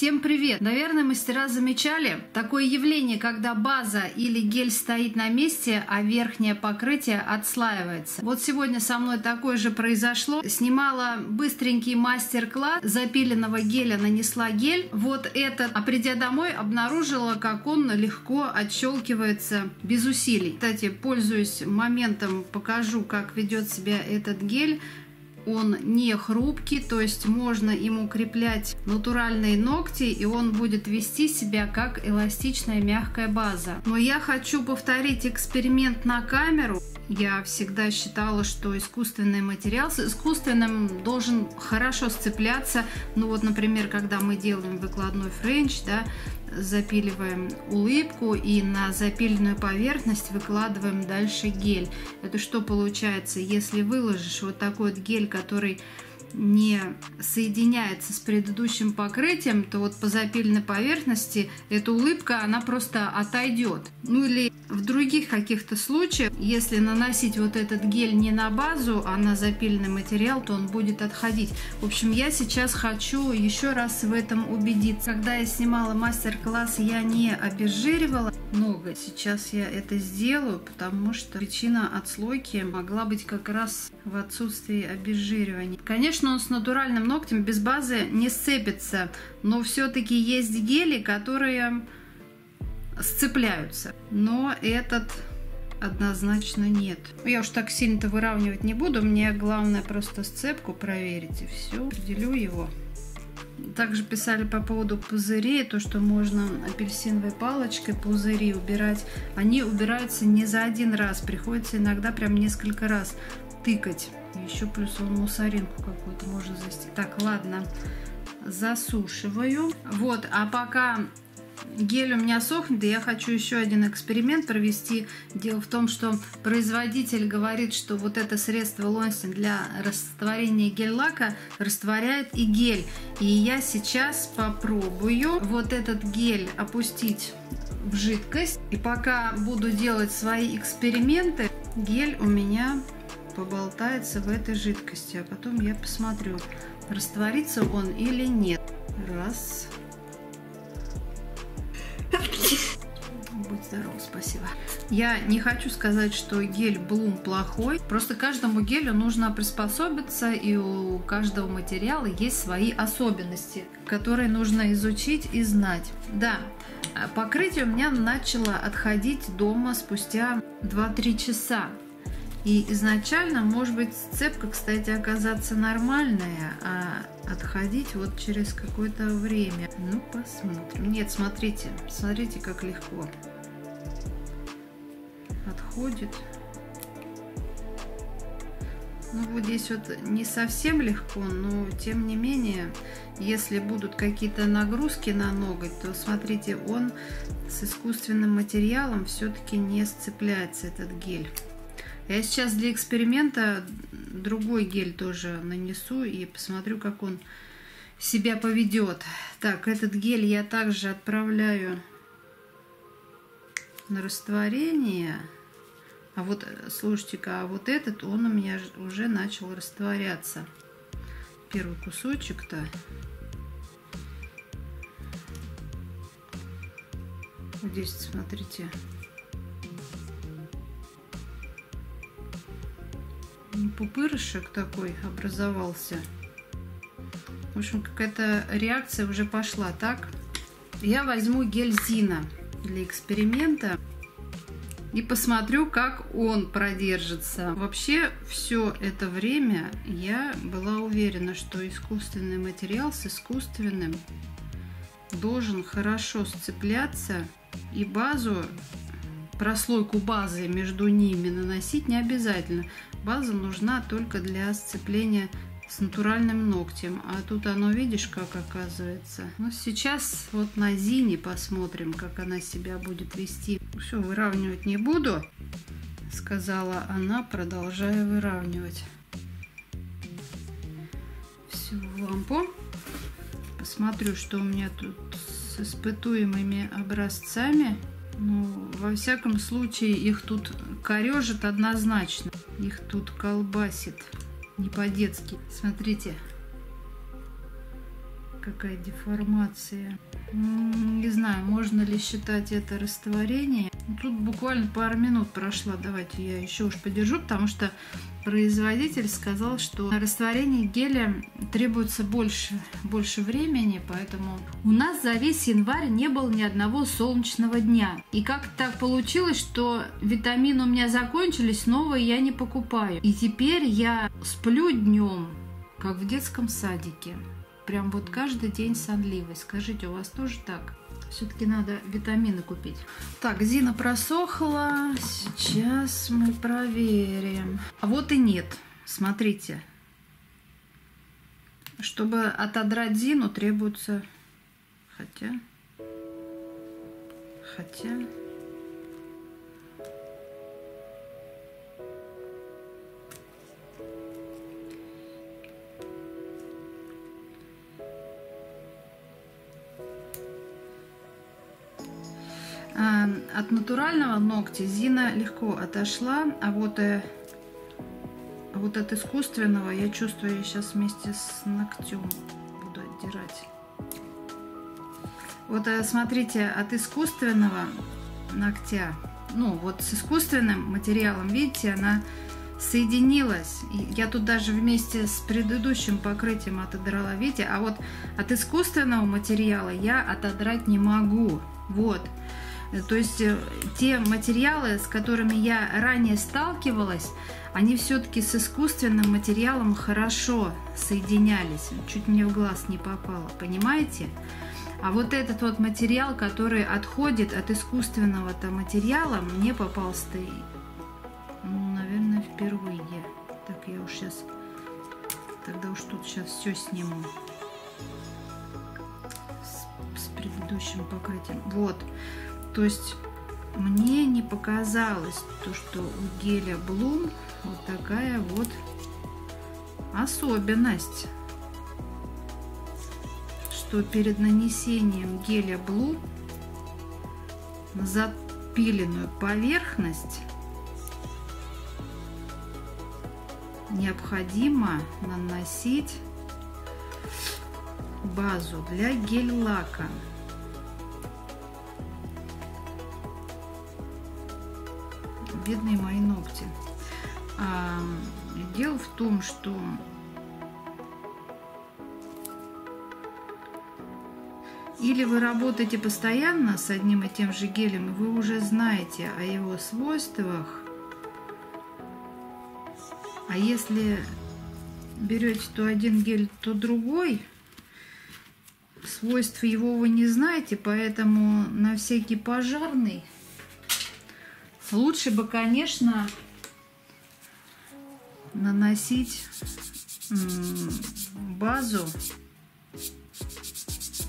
Всем привет! Наверное, мастера замечали такое явление, когда база или гель стоит на месте, а верхнее покрытие отслаивается. Вот сегодня со мной такое же произошло. Снимала быстренький мастер-класс запиленного геля, нанесла гель. Вот этот, а придя домой, обнаружила, как он легко отщелкивается без усилий. Кстати, пользуясь моментом, покажу, как ведет себя этот гель он не хрупкий, то есть можно им укреплять натуральные ногти, и он будет вести себя как эластичная мягкая база. Но я хочу повторить эксперимент на камеру. Я всегда считала, что искусственный материал с искусственным должен хорошо сцепляться. Ну вот, например, когда мы делаем выкладной френч, да, запиливаем улыбку и на запиленную поверхность выкладываем дальше гель. Это что получается, если выложишь вот такой вот гель, который не соединяется с предыдущим покрытием, то вот по запиленной поверхности эта улыбка, она просто отойдет. Ну или в других каких-то случаях, если наносить вот этот гель не на базу, а на запиленный материал, то он будет отходить. В общем, я сейчас хочу еще раз в этом убедиться. Когда я снимала мастер-класс, я не обезжиривала много. Сейчас я это сделаю, потому что причина отслойки могла быть как раз в отсутствии обезжиривания. Конечно, он с натуральным ногтем без базы не сцепится, но все-таки есть гели, которые сцепляются. Но этот однозначно нет. Я уж так сильно-то выравнивать не буду. Мне главное просто сцепку проверить и все. Определю его. Также писали по поводу пузырей, то, что можно апельсиновой палочкой пузыри убирать. Они убираются не за один раз, приходится иногда прям несколько раз тыкать. Еще плюс он мусоринку какую-то можно завести. Так, ладно, засушиваю. Вот, а пока гель у меня сохнет, я хочу еще один эксперимент провести. Дело в том, что производитель говорит, что вот это средство Лонстин для растворения гель-лака растворяет и гель. И я сейчас попробую вот этот гель опустить в жидкость. И пока буду делать свои эксперименты, гель у меня поболтается в этой жидкости. А потом я посмотрю, растворится он или нет. Раз. Будь здоров, спасибо. Я не хочу сказать, что гель Блум плохой. Просто каждому гелю нужно приспособиться, и у каждого материала есть свои особенности, которые нужно изучить и знать. Да, покрытие у меня начало отходить дома спустя 2-3 часа. И изначально, может быть, сцепка, кстати, оказаться нормальная, а отходить вот через какое-то время. Ну, посмотрим. Нет, смотрите, смотрите, как легко. Отходит. Ну, вот здесь вот не совсем легко, но тем не менее, если будут какие-то нагрузки на ноготь, то смотрите, он с искусственным материалом все-таки не сцепляется, этот гель. Я сейчас для эксперимента другой гель тоже нанесу и посмотрю, как он себя поведет. Так, этот гель я также отправляю на растворение. А вот, слушайте-ка, а вот этот, он у меня уже начал растворяться. Первый кусочек-то. здесь, смотрите, пупырышек такой образовался. В общем, какая-то реакция уже пошла, так? Я возьму гель Зина для эксперимента и посмотрю, как он продержится. Вообще, все это время я была уверена, что искусственный материал с искусственным должен хорошо сцепляться и базу прослойку базы между ними наносить не обязательно. База нужна только для сцепления с натуральным ногтем. А тут оно, видишь, как оказывается. Ну, сейчас вот на Зине посмотрим, как она себя будет вести. Все, выравнивать не буду, сказала она, продолжая выравнивать. Всю лампу. Посмотрю, что у меня тут с испытуемыми образцами. Ну, во всяком случае, их тут корежит однозначно. Их тут колбасит. Не по-детски. Смотрите. какая деформация. Не знаю, можно ли считать это растворение. Тут буквально пару минут прошла. Давайте я еще уж подержу, потому что производитель сказал, что на растворение геля требуется больше, больше времени, поэтому у нас за весь январь не было ни одного солнечного дня. И как так получилось, что витамины у меня закончились, новые я не покупаю. И теперь я сплю днем, как в детском садике. Прям вот каждый день сонливость. Скажите, у вас тоже так? Все-таки надо витамины купить. Так, Зина просохла. Сейчас мы проверим. А вот и нет. Смотрите. Чтобы отодрать Зину, требуется... Хотя... Хотя... от натурального ногтя Зина легко отошла, а вот, э, а вот от искусственного я чувствую, я сейчас вместе с ногтем буду отдирать. Вот э, смотрите, от искусственного ногтя, ну вот с искусственным материалом, видите, она соединилась. Я тут даже вместе с предыдущим покрытием отодрала, видите, а вот от искусственного материала я отодрать не могу. Вот. То есть э, те материалы, с которыми я ранее сталкивалась, они все-таки с искусственным материалом хорошо соединялись. Чуть мне в глаз не попало, понимаете? А вот этот вот материал, который отходит от искусственного-то материала, мне попался-то, ну, наверное, впервые. Так, я уж сейчас, тогда уж тут сейчас все сниму с, с предыдущим покрытием. Вот. То есть мне не показалось то, что у геля Блум вот такая вот особенность, что перед нанесением геля Блум на запиленную поверхность необходимо наносить базу для гель-лака. Бедные мои ногти. А, дело в том, что или вы работаете постоянно с одним и тем же гелем, и вы уже знаете о его свойствах, а если берете то один гель, то другой, свойств его вы не знаете, поэтому на всякий пожарный Лучше бы, конечно, наносить базу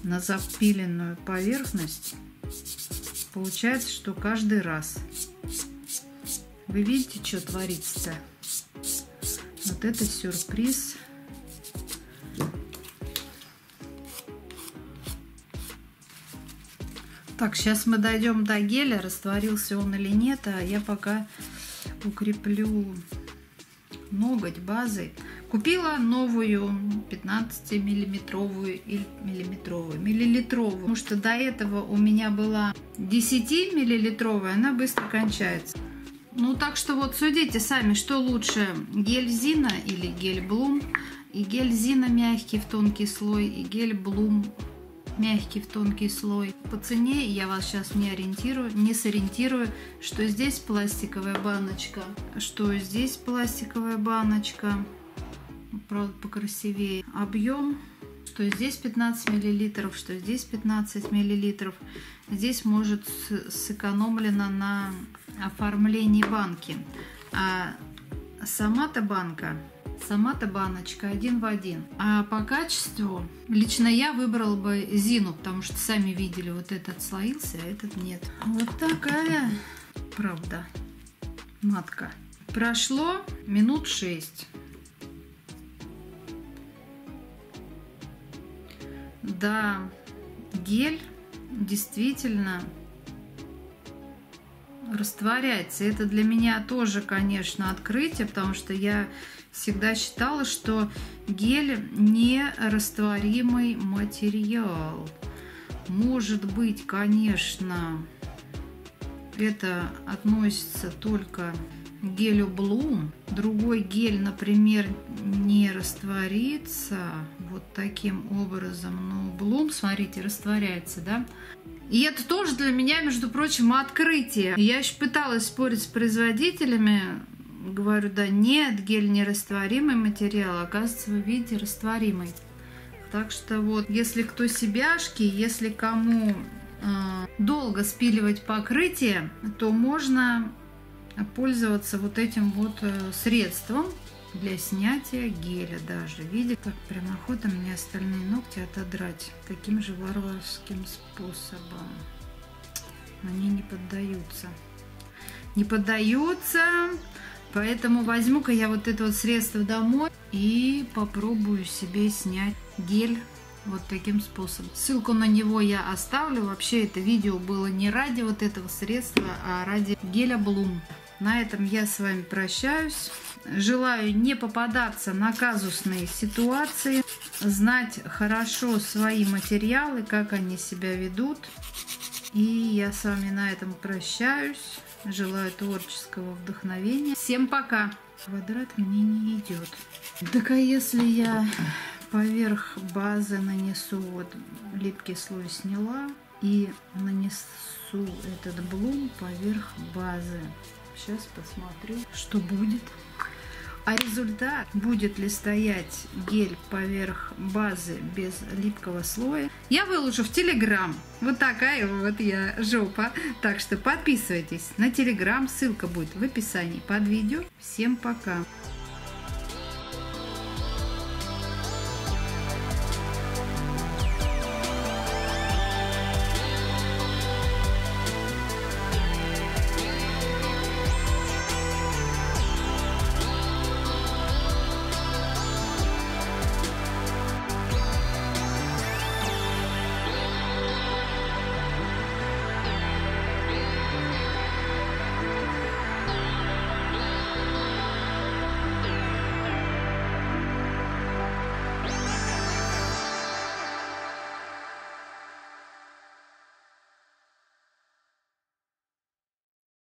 на запиленную поверхность. Получается, что каждый раз. Вы видите, что творится-то? Вот это сюрприз. Так, сейчас мы дойдем до геля, растворился он или нет, а я пока укреплю ноготь базой. Купила новую 15 миллиметровую или миллиметровую, миллилитровую, потому что до этого у меня была 10 миллилитровая, она быстро кончается. Ну, так что вот судите сами, что лучше, гель Зина или гель Блум. И гель Зина мягкий в тонкий слой, и гель Блум мягкий в тонкий слой. По цене я вас сейчас не ориентирую, не сориентирую, что здесь пластиковая баночка, что здесь пластиковая баночка, правда покрасивее. Объем, что здесь 15 миллилитров, что здесь 15 миллилитров. Здесь может сэкономлено на оформлении банки. А сама-то банка Сама-то баночка один в один. А по качеству лично я выбрала бы Зину, потому что сами видели, вот этот слоился, а этот нет. Вот такая правда матка. Прошло минут шесть. Да, гель действительно растворяется. Это для меня тоже, конечно, открытие, потому что я всегда считала, что гель не растворимый материал. Может быть, конечно, это относится только к гелю Bloom. Другой гель, например, не растворится вот таким образом. Но Bloom, смотрите, растворяется, да? И это тоже для меня, между прочим, открытие. Я еще пыталась спорить с производителями, говорю, да нет, гель нерастворимый материал, оказывается, вы видите, растворимый. Так что вот, если кто себяшки, если кому э, долго спиливать покрытие, то можно пользоваться вот этим вот э, средством для снятия геля даже. Видите, как прям охота мне остальные ногти отодрать таким же варварским способом. Они не поддаются. Не поддаются, поэтому возьму-ка я вот это вот средство домой и попробую себе снять гель вот таким способом. Ссылку на него я оставлю. Вообще это видео было не ради вот этого средства, а ради геля Bloom. На этом я с вами прощаюсь. Желаю не попадаться на казусные ситуации, знать хорошо свои материалы, как они себя ведут. И я с вами на этом прощаюсь. Желаю творческого вдохновения. Всем пока! Квадрат мне не идет. Так а если я поверх базы нанесу, вот липкий слой сняла и нанесу этот блум поверх базы. Сейчас посмотрю, что будет. А результат, будет ли стоять гель поверх базы без липкого слоя, я выложу в Телеграм. Вот такая вот я жопа. Так что подписывайтесь на Телеграм, ссылка будет в описании под видео. Всем пока!